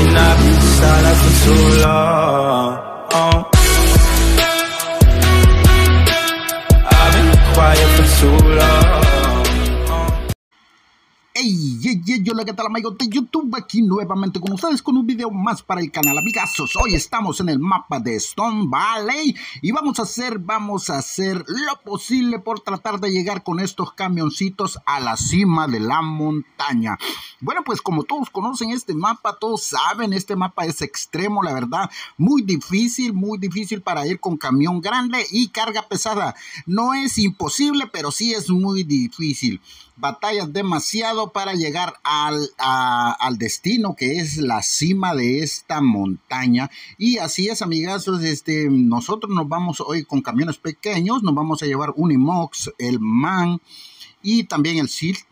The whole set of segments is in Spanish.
And I've been silent for too long Hey, hey, hola, ¿qué tal amigos de YouTube? Aquí nuevamente con ustedes con un video más para el canal Amigazos. Hoy estamos en el mapa de Stone Valley y vamos a hacer, vamos a hacer lo posible por tratar de llegar con estos camioncitos a la cima de la montaña. Bueno, pues como todos conocen este mapa, todos saben, este mapa es extremo, la verdad, muy difícil, muy difícil para ir con camión grande y carga pesada. No es imposible, pero sí es muy difícil batallas demasiado para llegar al, al, destino que es la cima de esta montaña. Y así es, amigazos, este, nosotros nos vamos hoy con camiones pequeños, nos vamos a llevar Unimox, el MAN y también el Silk.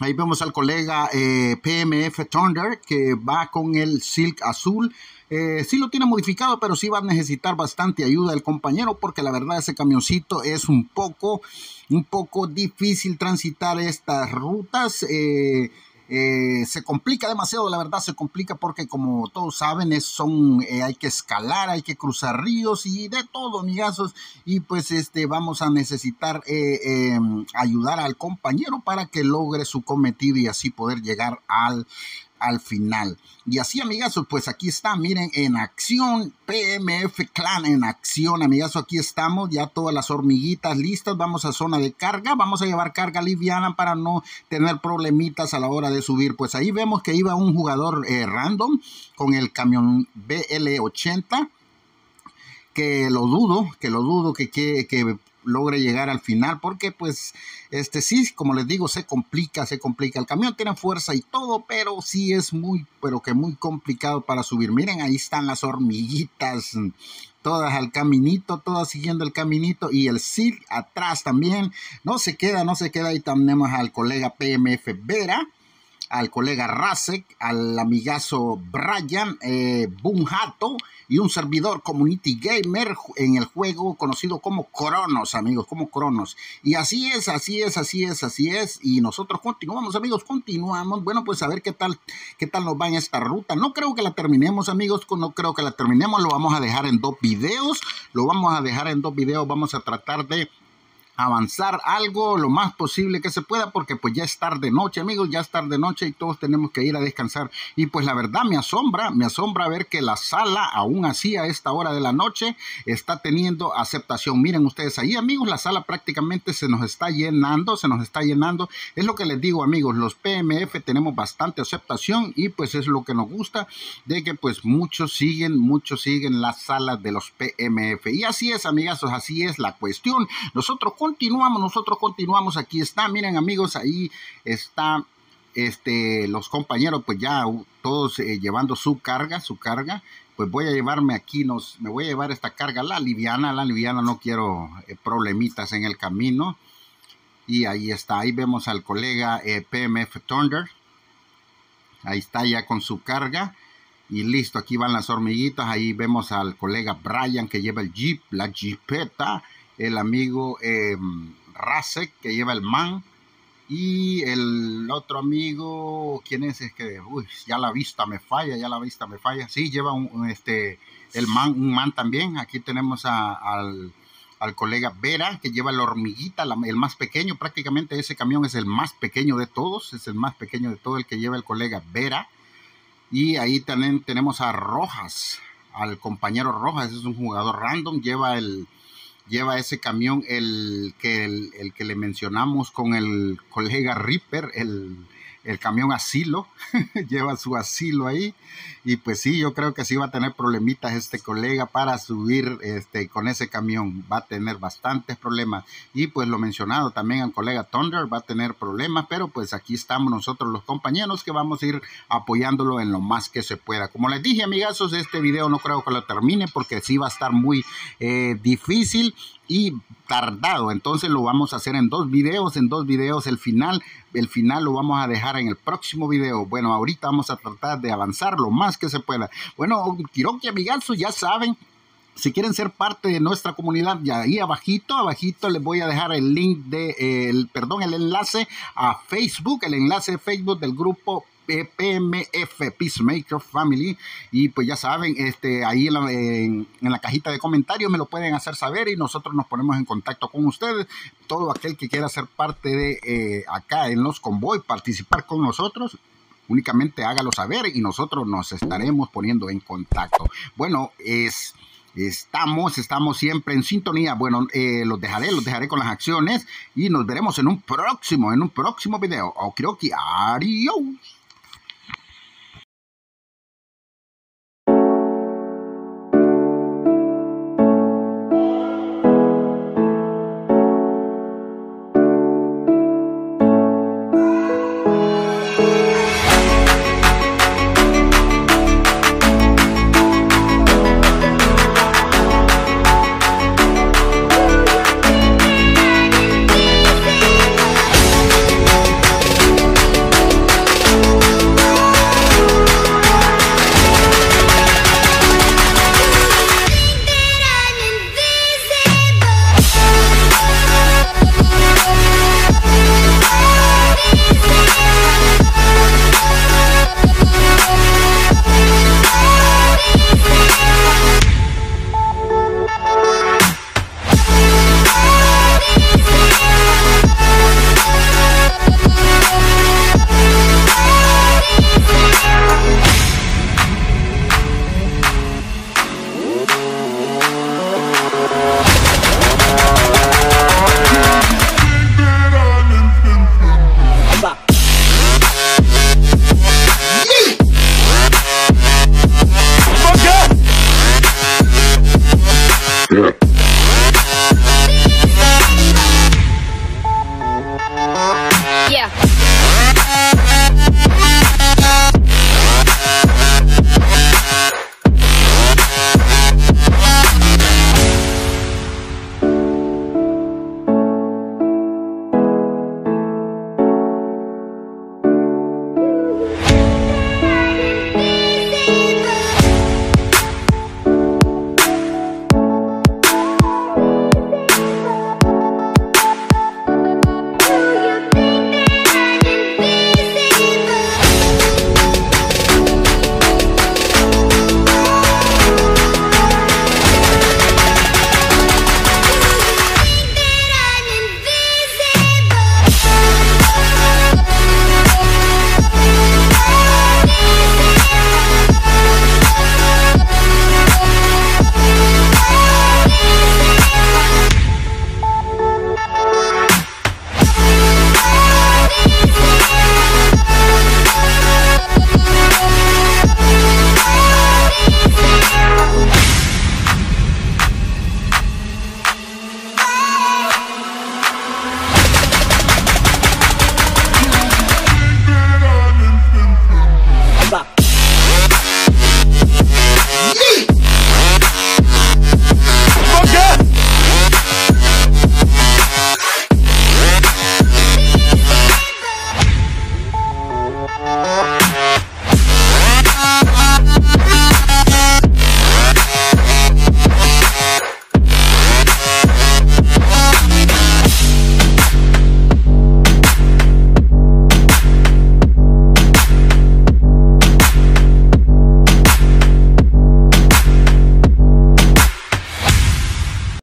Ahí vemos al colega eh, PMF Thunder que va con el Silk azul. Eh, sí lo tiene modificado, pero sí va a necesitar bastante ayuda del compañero porque la verdad ese camioncito es un poco, un poco difícil transitar estas rutas. Eh, eh, se complica demasiado, la verdad se complica porque como todos saben es, son, hay que escalar, hay que cruzar ríos y de todo, amigazos. Y pues este, vamos a necesitar em, ayudar al compañero para que logre su cometido y así poder llegar al, al final. Y así, amigazos, pues aquí está, miren, en acción, PMF Clan en acción, amigazos, aquí estamos, ya todas las hormiguitas listas, vamos a zona de carga, vamos a llevar carga liviana para no tener problemitas a la hora de subir. Pues ahí vemos que iba un jugador eh, random con el camión BL80, que lo dudo, que lo dudo que, que, que logre llegar al final, porque pues este sí, como les digo, se complica, se complica. El camión tiene fuerza y todo, pero sí es muy, pero que muy complicado para subir. Miren, ahí están las hormiguitas, todas al caminito, todas siguiendo el caminito y el SIL atrás también. No se queda, no se queda. Ahí tenemos al colega PMF Vera al colega Rasek, al amigazo Brian eh, Bunhato y un servidor Community Gamer en el juego conocido como Cronos, amigos, como Cronos. Y así es, así es, así es, así es. Y nosotros continuamos, amigos, continuamos. Bueno, pues a ver qué tal, qué tal nos va en esta ruta. No creo que la terminemos, amigos, no creo que la terminemos. Lo vamos a dejar en dos videos. Lo vamos a dejar en dos videos. Vamos a tratar de avanzar algo lo más posible que se pueda porque pues ya es tarde noche amigos ya es tarde noche y todos tenemos que ir a descansar. Y pues la verdad me asombra me asombra ver que la sala aún así a esta hora de la noche está teniendo aceptación. Miren ustedes ahí amigos la sala prácticamente se nos está llenando se nos está llenando. Es lo que les digo amigos los PMF tenemos bastante aceptación y pues es lo que nos gusta de que pues muchos siguen muchos siguen las salas de los PMF y así es amigazos así es la cuestión. Nosotros continuamos, nosotros continuamos. Aquí está, miren amigos, ahí está este, los compañeros, pues ya todos eh, llevando su carga, su carga. Pues voy a llevarme aquí, nos, me voy a llevar esta carga, la liviana, la liviana, no quiero eh, problemitas en el camino. Y ahí está, ahí vemos al colega eh, PMF Thunder. Ahí está ya con su carga. Y listo, aquí van las hormiguitas. Ahí vemos al colega Brian que lleva el jeep, la jeepeta el amigo eh, Rasek, que lleva el man, y el otro amigo, ¿quién es? Es que, uy, ya la vista me falla, ya la vista me falla. Sí, lleva un, este, el man, un man también. Aquí tenemos al, al, colega Vera, que lleva la hormiguita, el más pequeño. Prácticamente ese camión es el más pequeño de todos, es el más pequeño de todo el que lleva el colega Vera. Y ahí también tenemos a Rojas, al compañero Rojas, es un jugador random, lleva el, lleva ese camión el que, el, que le mencionamos con el colega Ripper, el, el camión asilo, lleva su asilo ahí. Y pues sí, yo creo que sí va a tener problemitas este colega para subir este, con ese camión. Va a tener bastantes problemas. Y pues lo mencionado también al colega Thunder va a tener problemas, pero pues aquí estamos nosotros los compañeros que vamos a ir apoyándolo en lo más que se pueda. Como les dije, amigazos, este video no creo que lo termine porque sí va a estar muy eh, difícil y tardado. Entonces lo vamos a hacer en dos videos, en dos videos el final. El final lo vamos a dejar en el próximo video. Bueno, ahorita vamos a tratar de avanzar lo más que se pueda. Bueno, Quiroqui amigazos, ya saben, si quieren ser parte de nuestra comunidad, ya ahí abajito, abajito les voy a dejar el link de, el, perdón, el enlace a Facebook, el enlace de Facebook del grupo PMF, Peacemaker Family. Y pues ya saben, este, ahí en la, en, la, cajita de comentarios me lo pueden hacer saber y nosotros nos ponemos en contacto con ustedes. Todo aquel que quiera ser parte de eh, acá en los convoy, participar con nosotros, únicamente hágalo saber y nosotros nos estaremos poniendo en contacto. Bueno, es... Estamos, estamos siempre en sintonía. Bueno, eh, los dejaré, los dejaré con las acciones y nos veremos en un próximo, en un próximo video. creo que adiós.